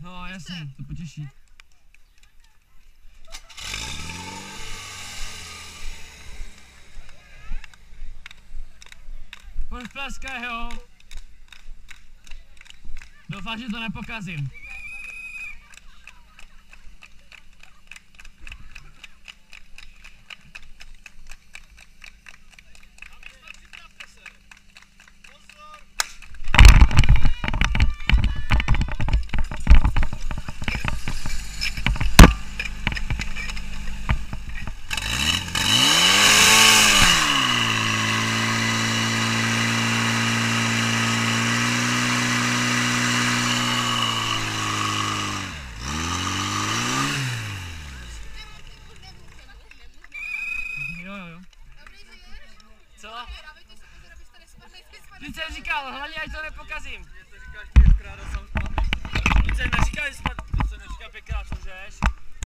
No jasně, to potěší. Pojď pleskaj, jo. Doufám, že to nepokazím. Jo, jo, jo. Co? Teď jsem říkal, hlavně ať to nepokazím. Ty to říkáš pětkrát